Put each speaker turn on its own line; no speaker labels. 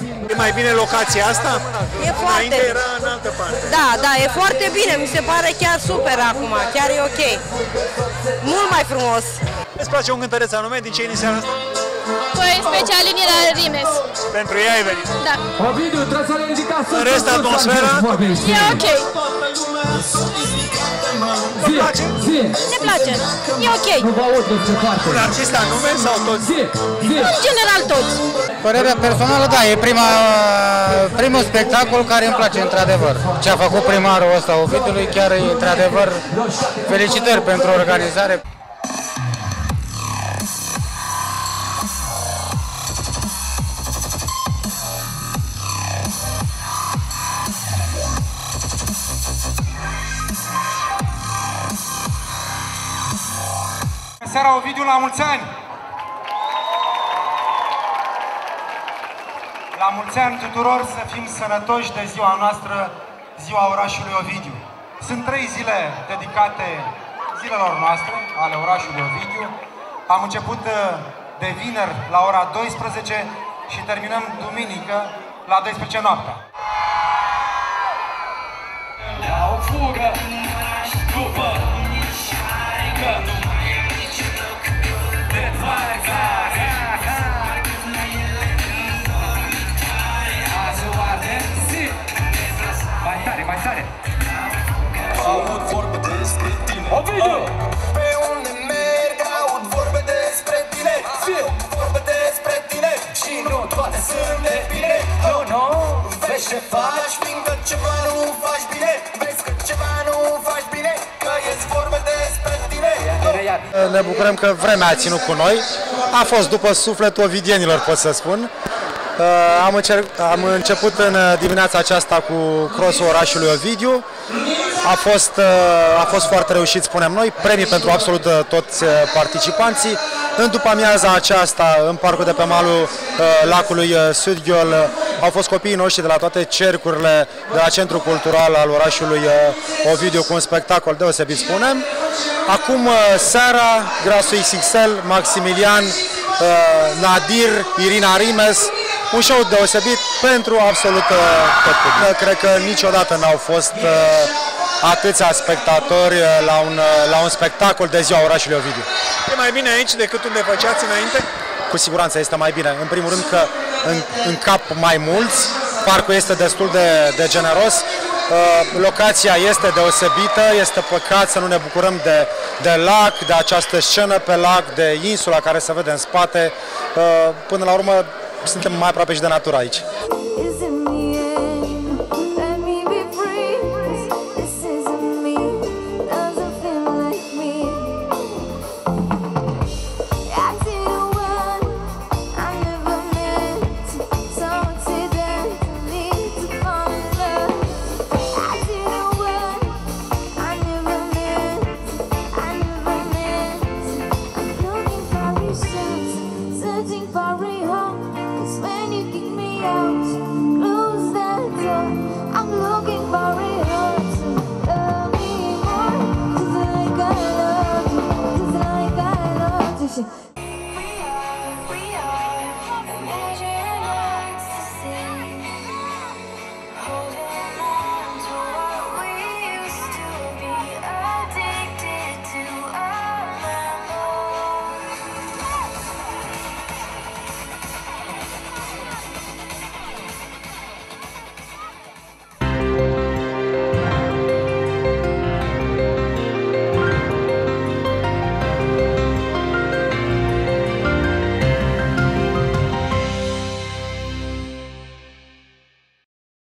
singur.
E mai bine locația asta?
E foarte
Înainte era în altă parte.
Da, da, e foarte bine, mi se pare chiar super acum, chiar e ok. Mult mai frumos.
Îți place un cântăreț anume din ce în seara asta?
Păi, special liniile Rimes.
Pentru ea ai venit.
Da.
Ovidiu, trebuie să le ridicați sus,
În rest,
sus, sus,
atmosfera?
să vorbești.
E ok.
Zi, zi,
Ne place. E ok.
nu vă aud despre parte.
Un artist anume sau toți?
Zi, zi.
În general toți.
Părerea personală, da, e prima, primul spectacol care îmi place într-adevăr. Ce a făcut primarul ăsta Ovidului, chiar e într-adevăr felicitări pentru organizare.
Seara Ovidiu la mulți ani! La mulți ani tuturor să fim sănătoși de ziua noastră, ziua orașului Ovidiu. Sunt trei zile dedicate zilelor noastre, ale orașului Ovidiu. Am început uh, de vineri la ora 12 și terminăm duminică la 12 noaptea.
o fugă
Ne bucurăm că vremea a ținut cu noi. A fost după sufletul ovidienilor, pot să spun. Uh, Am, încerc, am început în uh, dimineața aceasta cu crossul orașului Ovidiu. A fost, uh, a fost foarte reușit, spunem noi, premii pentru absolut uh, toți uh, participanții. În după amiaza aceasta, în parcul de pe malul uh, lacului uh, Sudghiol, uh, au fost copiii noștri de la toate cercurile de la Centrul Cultural al orașului uh, Ovidiu cu un spectacol deosebit, spunem. Acum, uh, seara, Grasul XXL, Maximilian, uh, Nadir, Irina Rimes, un show deosebit pentru absolut uh, tot publicul. Cred că niciodată n-au fost uh, atâția spectatori uh, la un, uh, la un spectacol de ziua orașului Ovidiu.
E mai bine aici decât unde făceați înainte?
Cu siguranță este mai bine. În primul rând că în, în cap mai mulți, parcul este destul de, de generos, uh, locația este deosebită, este păcat să nu ne bucurăm de, de lac, de această scenă pe lac, de insula care se vede în spate. Uh, până la urmă suntem mai aproape și de natură aici.